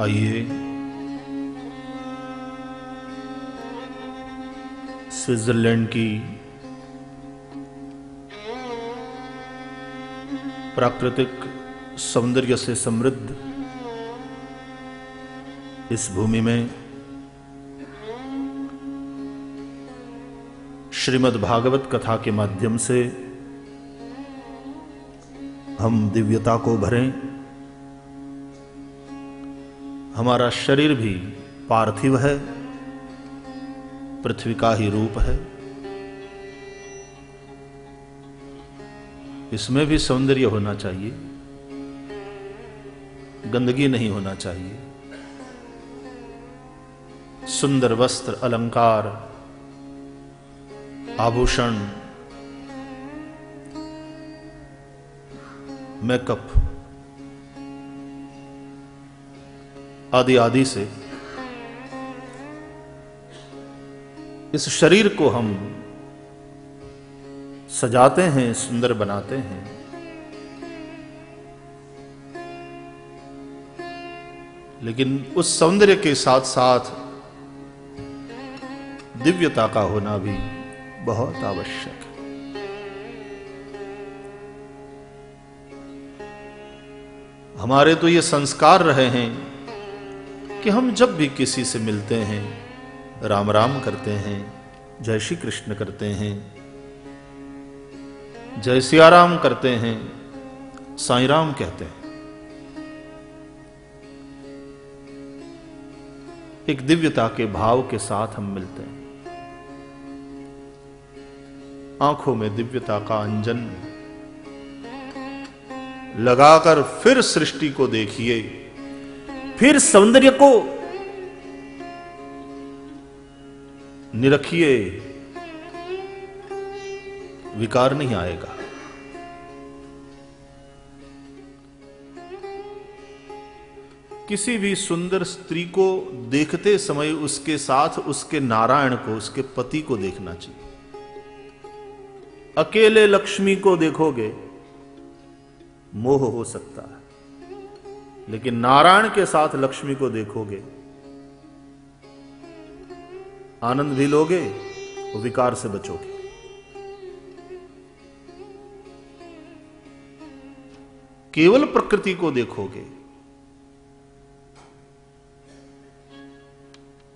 आइए। स्विट्जरलैंड की प्राकृतिक सौंदर्य से समृद्ध इस भूमि में श्रीमद् भागवत कथा के माध्यम से हम दिव्यता को भरें। हमारा शरीर भी पार्थिव है, पृथ्वी का ही रूप है। इसमें भी सौंदर्य होना चाहिए, गंदगी नहीं होना चाहिए। सुंदर वस्त्र, अलंकार, आभूषण, मेकअप आदि आदि से। इस शरीर को हम सजाते हैं, सुंदर बनाते हैं। लेकिन उस सौंदर्य के साथ साथ दिव्यता का होना भी बहुत आवश्यक है। हमारे तो ये संस्कार रहे हैं कि हम जब भी किसी से मिलते हैं राम राम करते हैं, जय श्री कृष्ण करते हैं, जय सियाराम करते हैं, साई राम कहते हैं। एक दिव्यता के भाव के साथ हम मिलते हैं। आँखों में दिव्यता का अंजन। लगाकर फिर सृष्टि को देखिए। फिर सौंदर्य को निरखिए, विकार नहीं आएगा। किसी भी सुंदर स्त्री को देखते समय उसके साथ उसके नारायण को, उसके पति को देखना चाहिए। अकेले लक्ष्मी को देखोगे, मोह हो सकता है। लेकिन नारायण के साथ लक्ष्मी को देखोगे, आनंद भी लोगे और विकार से बचोगे। केवल प्रकृति को देखोगे,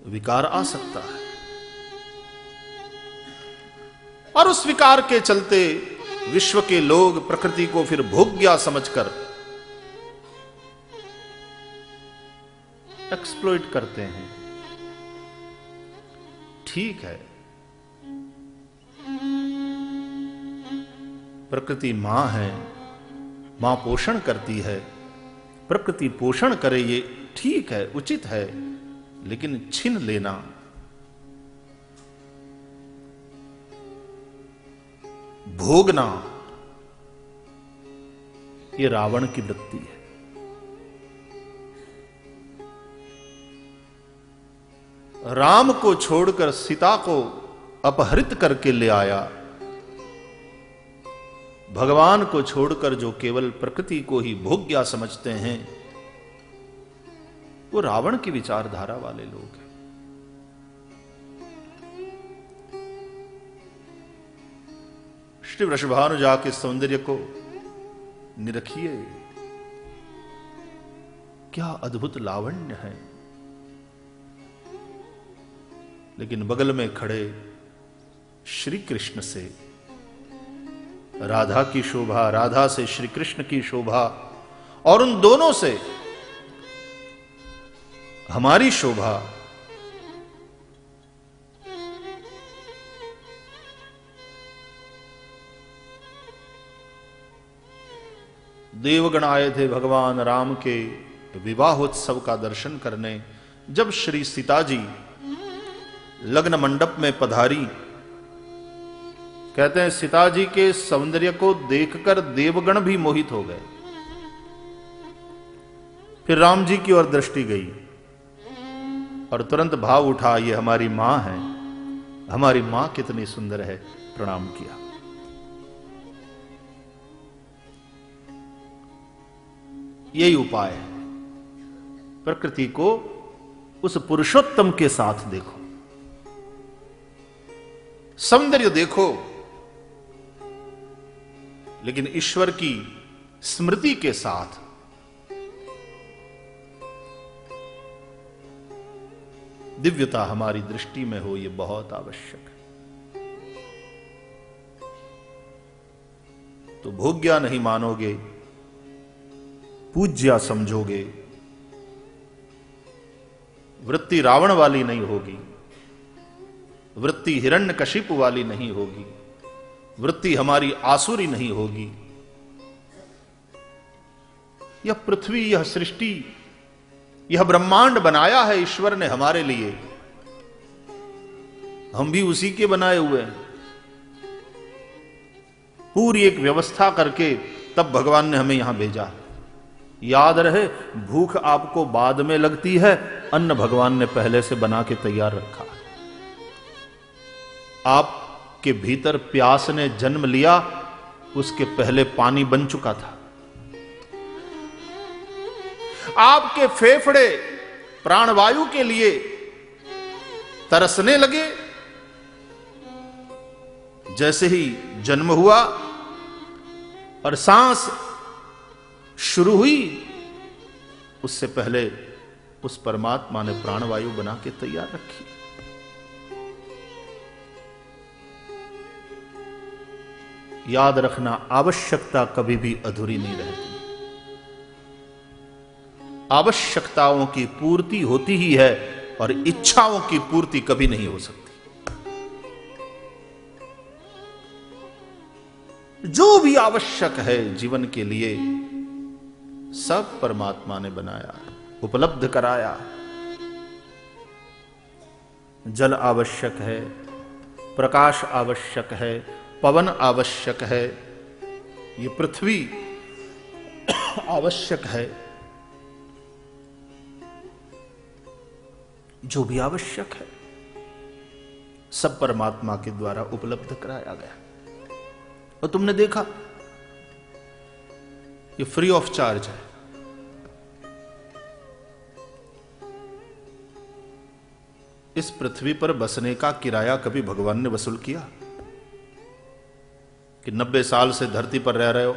विकार आ सकता है। और उस विकार के चलते विश्व के लोग प्रकृति को फिर भोग्या समझकर एक्सप्लोइट करते हैं। ठीक है। प्रकृति माँ है, माँ पोषण करती है। प्रकृति पोषण करे ये ठीक है, उचित है, लेकिन छीन लेना। भोगना, ये रावण की वृत्ति है। राम को छोड़कर सीता को अपहरित करके ले आया। भगवान को छोड़कर जो केवल प्रकृति को ही भोग्या समझते हैं, वो रावण की विचारधारा वाले लोग हैं। श्री वृषभानुजा के सौंदर्य को निरखिए। क्या अद्भुत लावण्य है। लेकिन बगल में खड़े श्री कृष्ण से, राधा की शोभा, राधा से श्री कृष्ण की शोभा, और उन दोनों से हमारी शोभा। देवगण आए थे भगवान राम के विवाहोत्सव का दर्शन करने, जब श्री सीता जी लग्न मंडप में पधारी। कहते हैं सीता जी के सौंदर्य को देखकर देवगण भी मोहित हो गए। फिर राम जी की ओर दृष्टि गई और तुरंत भाव उठा, ये हमारी माँ है। हमारी माँ कितनी सुंदर है, प्रणाम किया। यही उपाय है। प्रकृति को उस पुरुषोत्तम के साथ देखो। सौंदर्य देखो। लेकिन ईश्वर की स्मृति के साथ दिव्यता हमारी दृष्टि में हो यह बहुत आवश्यक है। तो भोग्या नहीं मानोगे, पूज्या समझोगे, वृत्ति रावण वाली नहीं होगी। वृत्ति हिरण्य कशिप वाली नहीं होगी। वृत्ति हमारी आसुरी नहीं होगी। यह पृथ्वी, यह सृष्टि, यह ब्रह्मांड बनाया है ईश्वर ने हमारे लिए। हम भी उसी के बनाए हुए हैं। पूरी एक व्यवस्था करके तब भगवान ने हमें यहाँ भेजा। याद रहे, भूख आपको बाद में लगती है, अन्न भगवान ने पहले से बना के तैयार रखा। आपके भीतर प्यास ने जन्म लिया, उसके पहले पानी बन चुका था। आपके फेफड़े प्राणवायु के लिए तरसने लगे। जैसे ही जन्म हुआ और सांस शुरू हुई, उससे पहले उस परमात्मा ने प्राणवायु बना के तैयार रखी। याद रखना, आवश्यकता कभी भी अधूरी नहीं रहती। आवश्यकताओं की पूर्ति होती ही है और इच्छाओं की पूर्ति कभी नहीं हो सकती। जो भी आवश्यक है जीवन के लिए, सब परमात्मा ने बनाया, उपलब्ध कराया। जल आवश्यक है, प्रकाश आवश्यक है पवन आवश्यक है। ये पृथ्वी आवश्यक है। जो भी आवश्यक है, सब परमात्मा के द्वारा उपलब्ध कराया गया। और तुमने देखा, ये फ्री ऑफ़ चार्ज है। इस पृथ्वी पर बसने का किराया कभी भगवान ने वसूल किया? कि नब्बे साल से धरती पर रह रहे हो।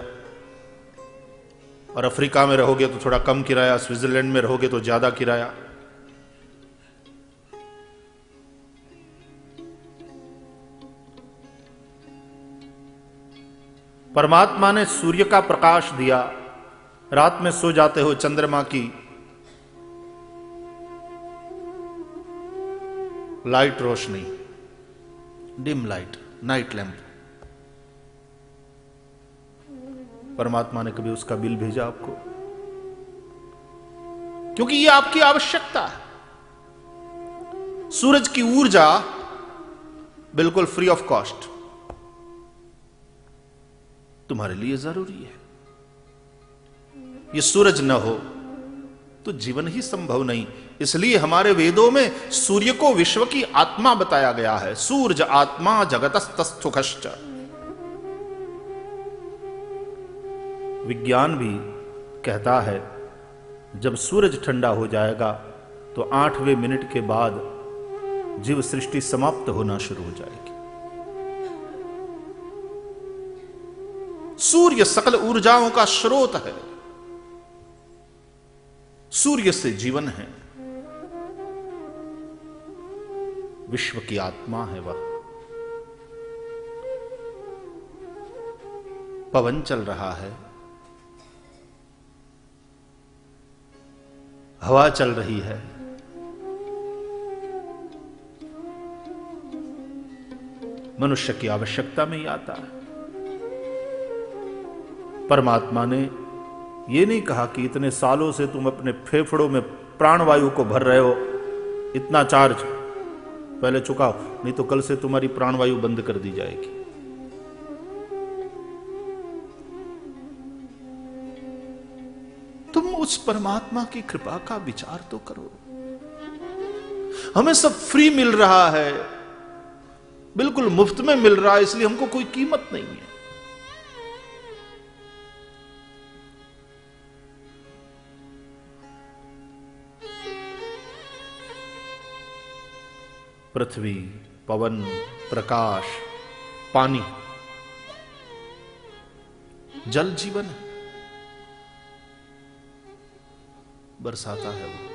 और अफ्रीका में रहोगे तो थोड़ा कम किराया, स्विट्जरलैंड में रहोगे तो ज़्यादा किराया। परमात्मा ने सूर्य का प्रकाश दिया। रात में सो जाते हो चंद्रमा की। लाइट रोशनी, डिम लाइट, नाइट लैंप। परमात्मा ने कभी उसका बिल भेजा आपको? क्योंकि यह आपकी आवश्यकता है। सूरज की ऊर्जा बिल्कुल फ्री ऑफ़ कॉस्ट तुम्हारे लिए ज़रूरी है। ये सूरज न हो तो जीवन ही संभव नहीं। इसलिए हमारे वेदों में सूर्य को विश्व की आत्मा बताया गया है। सूर्य आत्मा जगतस्तुखश्च विज्ञान भी कहता है, जब सूरज ठंडा हो जाएगा तो आठवें मिनट के बाद जीव सृष्टि समाप्त होना शुरू हो जाएगी। सूर्य सकल ऊर्जाओं का स्रोत है। सूर्य से जीवन है। विश्व की आत्मा है वह। पवन चल रहा है। हवा चल रही है। मनुष्य की आवश्यकता में ही आता है। परमात्मा ने यह नहीं कहा कि इतने सालों से तुम अपने फेफड़ों में प्राणवायु को भर रहे हो, इतना चार्ज, पहले चुकाओ, नहीं तो कल से तुम्हारी प्राणवायु बंद कर दी जाएगी। उस परमात्मा की कृपा का विचार तो करो। हमें सब फ्री मिल रहा है। बिल्कुल मुफ़्त में मिल रहा है, इसलिए हमको कोई कीमत नहीं है। पृथ्वी, पवन, प्रकाश, पानी। जल जीवन है। बरसाता है वो